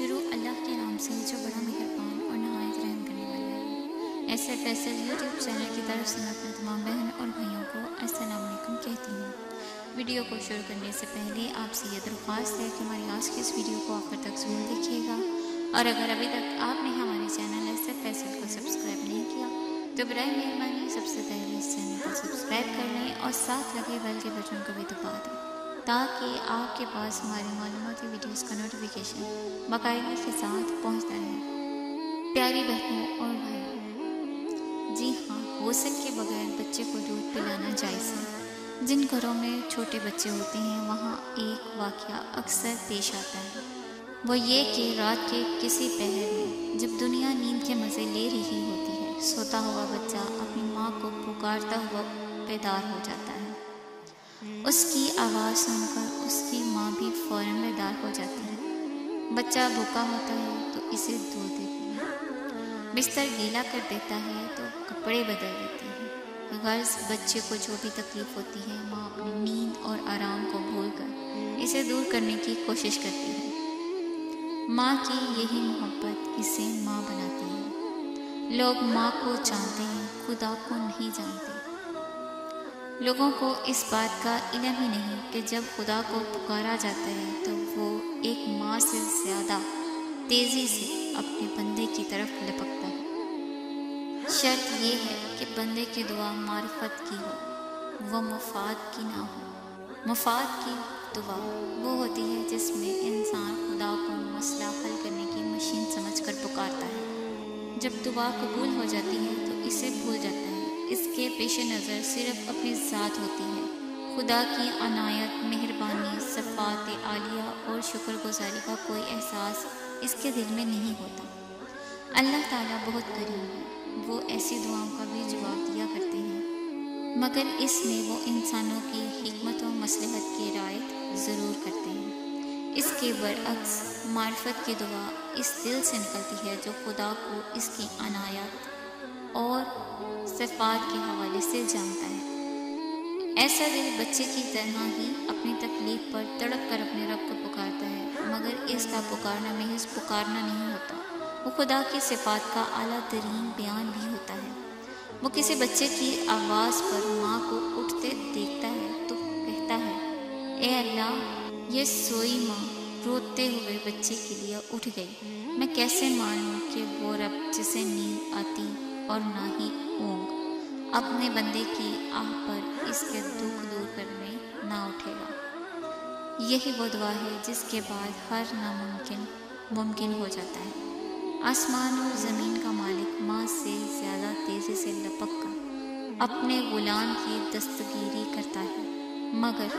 के नाम से जो बड़ा मेहरबान और नहायत रहम करने वाला है। ऐसे फैसल यूट्यूब चैनल की तरफ़ से मैं अपने तमाम बहन और भाइयों को अस्सलाम वालेकुम कहती हूँ। वीडियो को शुरू करने से पहले आपसे यह दरख्वास्त है कि हमारी आज की इस वीडियो को आखिर तक ज़रूर देखिएगा। और अगर अभी तक आपने हमारे चैनल ऐसे फैसल को सब्सक्राइब नहीं किया तो बर मेहरबानी। सबसे पहले इस चैनल को सब्सक्राइब कर लें और साथ लगे बेल के बटन को भी दबा दें। ताकि आपके पास हमारी मालूमती वीडियोस का नोटिफिकेशन बाकायदगी के साथ पहुँचता रहे। प्यारी बहनों और भाई जी हाँ गौसल के बगैर बच्चे को दूध पिलाना जायज़ है। जिन घरों में छोटे बच्चे होते हैं, वहाँ एक वाक़ अक्सर पेश आता है। वो ये कि रात के किसी पहर में, जब दुनिया नींद के मज़े ले रही होती है, सोता हुआ बच्चा अपनी माँ को पुकारता हुआ बेदार हो जाता है। उसकी आवाज़ सुनकर उसकी माँ भी फ़ौरन बेदार हो जाती है। बच्चा भूखा होता है तो इसे दूध देती है। बिस्तर गीला कर देता है तो कपड़े बदल देती है। गर्ज बच्चे को जो भी तकलीफ़ होती है, माँ अपनी नींद और आराम को भूलकर इसे दूर करने की कोशिश करती है। माँ की यही मोहब्बत इसे माँ बनाती है। लोग माँ को जानते हैं, खुदा को नहीं जानते। लोगों को इस बात का इलम ही नहीं कि जब खुदा को पुकारा जाता है तो वो एक माँ से ज़्यादा तेज़ी से अपने बंदे की तरफ़ लपकता है। शर्त ये है कि बंदे की दुआ मार्फत की हो वह मफाद की ना हो। मफाद की दुआ वो होती है जिसमें इंसान खुदा को मसला हल करने की मशीन समझकर पुकारता है। जब दुआ कबूल हो जाती है पेश नज़र सिर्फ़ अपनी ज़ात होती है। खुदा की अनायत, मेहरबानी सफ़ात आलिया और शुक्रगुजारी का कोई एहसास इसके दिल में नहीं होता। अल्लाह ताला बहुत करीम है। वो ऐसी दुआओं का भी जवाब दिया करते हैं। मगर इसमें वो इंसानों की हमत व मसलहत की रायत ज़रूर करते हैं। इसके बरअक्स मार्फत की दुआ इस दिल से निकलती है जो खुदा को इसकी अनायत और सिफात के हवाले से जानता है। ऐसा दिल बच्चे की तरह ही अपनी तकलीफ़ पर तड़प कर अपने रब को पुकारता है, मगर इसका पुकारना महज पुकारना नहीं होता। वो खुदा की सिफात का अला तरीन बयान भी होता है। वो किसी बच्चे की आवाज़ पर माँ को उठते देखता है तो कहता है, ए अल्लाह, ये सोई माँ रोते हुए बच्चे के लिए उठ गई। मैं कैसे मानूँ कि वो रब जिसे नींद आती और ना ही ऊँग। अपने बंदे की आह पर इसके दुख दूर करने ना उठेगा। यही वो दुआ है जिसके बाद हर नामुमकिन मुमकिन हो जाता है। आसमान और ज़मीन का मालिक माँ से ज़्यादा तेज़ी से लपक कर अपने गुलाम की दस्तगीरी करता है। मगर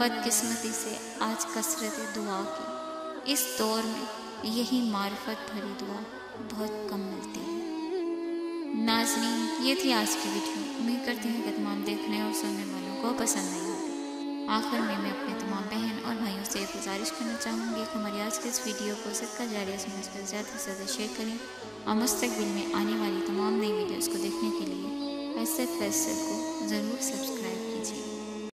बदकिस्मती से आज कसरत दुआ की। इस दौर में यही मार्फत भरी दुआ बहुत कम मिलती नाजरीन ये थी आज की वीडियो उम्मीद करती हूँ कि तमाम देखने और सुनने वालों को पसंद आई होगी. आखिर में मैं अपने तमाम बहन और भाइयों से गुजारिश करना चाहूँगी कि हमारी आज की इस वीडियो को सबका जारिया समझकर ज़्यादा से ज़्यादा शेयर करें और मुस्तबिल में आने वाली तमाम नई वीडियोज़ को देखने के लिए ऐसे फैसले को ज़रूर सब्सक्राइब